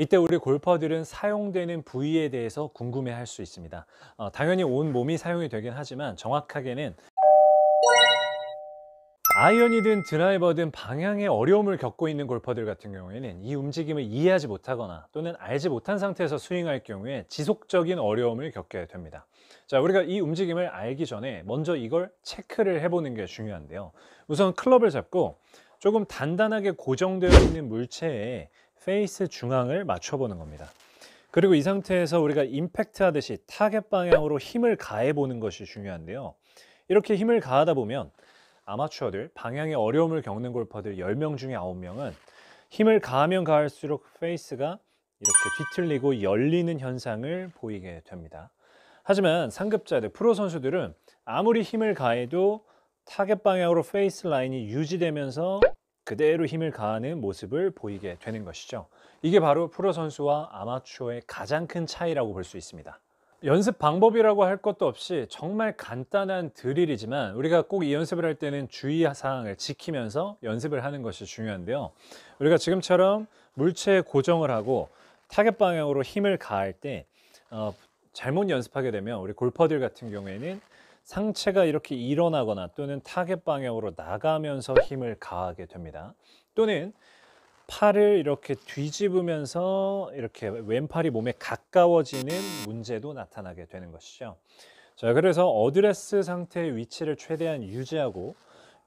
이때 우리 골퍼들은 사용되는 부위에 대해서 궁금해 할 수 있습니다. 어, 당연히 온 몸이 사용이 되긴 하지만 정확하게는 아이언이든 드라이버든 방향에 어려움을 겪고 있는 골퍼들 같은 경우에는 이 움직임을 이해하지 못하거나 또는 알지 못한 상태에서 스윙할 경우에 지속적인 어려움을 겪게 됩니다. 자, 우리가 이 움직임을 알기 전에 먼저 이걸 체크를 해보는 게 중요한데요. 우선 클럽을 잡고 조금 단단하게 고정되어 있는 물체에 페이스 중앙을 맞춰보는 겁니다. 그리고 이 상태에서 우리가 임팩트 하듯이 타겟 방향으로 힘을 가해 보는 것이 중요한데요. 이렇게 힘을 가하다 보면 아마추어들, 방향에 어려움을 겪는 골퍼들 10명 중에 9명은 힘을 가하면 가할수록 페이스가 이렇게 뒤틀리고 열리는 현상을 보이게 됩니다. 하지만 상급자들, 프로 선수들은 아무리 힘을 가해도 타겟 방향으로 페이스 라인이 유지되면서 그대로 힘을 가하는 모습을 보이게 되는 것이죠. 이게 바로 프로 선수와 아마추어의 가장 큰 차이라고 볼 수 있습니다. 연습 방법이라고 할 것도 없이 정말 간단한 드릴이지만 우리가 꼭 이 연습을 할 때는 주의 사항을 지키면서 연습을 하는 것이 중요한데요. 우리가 지금처럼 물체에 고정을 하고 타겟 방향으로 힘을 가할 때 어, 잘못 연습하게 되면 우리 골퍼들 같은 경우에는 상체가 이렇게 일어나거나 또는 타겟 방향으로 나가면서 힘을 가하게 됩니다. 또는 팔을 이렇게 뒤집으면서 이렇게 왼팔이 몸에 가까워지는 문제도 나타나게 되는 것이죠. 자, 그래서 어드레스 상태의 위치를 최대한 유지하고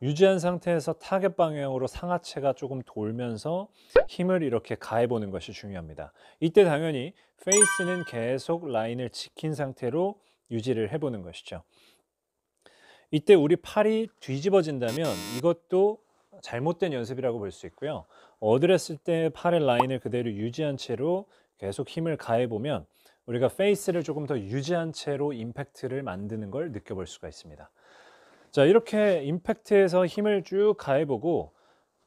유지한 상태에서 타겟 방향으로 상하체가 조금 돌면서 힘을 이렇게 가해 보는 것이 중요합니다. 이때 당연히 페이스는 계속 라인을 지킨 상태로 유지를 해 보는 것이죠. 이때 우리 팔이 뒤집어진다면 이것도 잘못된 연습이라고 볼 수 있고요. 어드레스 때 팔의 라인을 그대로 유지한 채로 계속 힘을 가해 보면 우리가 페이스를 조금 더 유지한 채로 임팩트를 만드는 걸 느껴볼 수가 있습니다. 자, 이렇게 임팩트에서 힘을 쭉 가해 보고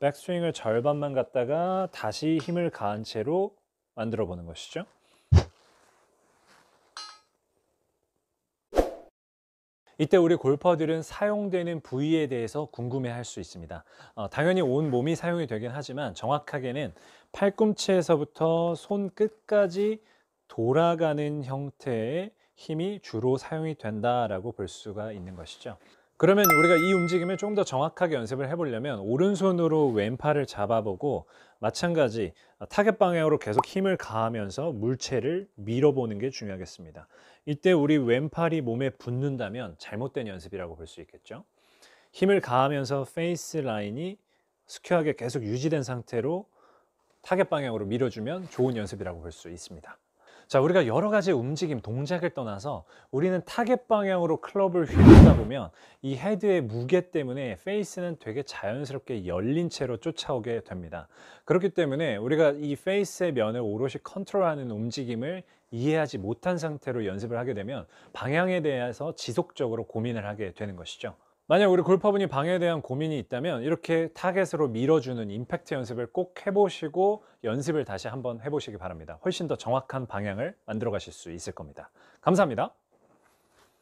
백스윙을 절반만 갖다가 다시 힘을 가한 채로 만들어 보는 것이죠. 이때 우리 골퍼들은 사용되는 부위에 대해서 궁금해 할 수 있습니다. 어, 당연히 온 몸이 사용이 되긴 하지만 정확하게는 팔꿈치에서부터 손 끝까지 돌아가는 형태의 힘이 주로 사용이 된다라고 볼 수가 있는 것이죠. 그러면 우리가 이 움직임을 좀더 정확하게 연습을 해보려면 오른손으로 왼팔을 잡아보고 마찬가지 타겟 방향으로 계속 힘을 가하면서 물체를 밀어보는 게 중요하겠습니다. 이때 우리 왼팔이 몸에 붙는다면 잘못된 연습이라고 볼 수 있겠죠. 힘을 가하면서 페이스 라인이 스퀘어하게 계속 유지된 상태로 타겟 방향으로 밀어주면 좋은 연습이라고 볼 수 있습니다. 자, 우리가 여러 가지 움직임, 동작을 떠나서 우리는 타겟 방향으로 클럽을 휘두르다 보면 이 헤드의 무게 때문에 페이스는 되게 자연스럽게 열린 채로 쫓아오게 됩니다. 그렇기 때문에 우리가 이 페이스의 면을 오롯이 컨트롤하는 움직임을 이해하지 못한 상태로 연습을 하게 되면 방향에 대해서 지속적으로 고민을 하게 되는 것이죠. 만약 우리 골퍼분이 방향에 대한 고민이 있다면 이렇게 타겟으로 밀어주는 임팩트 연습을 꼭 해보시고 연습을 다시 한번 해보시기 바랍니다. 훨씬 더 정확한 방향을 만들어 가실 수 있을 겁니다. 감사합니다.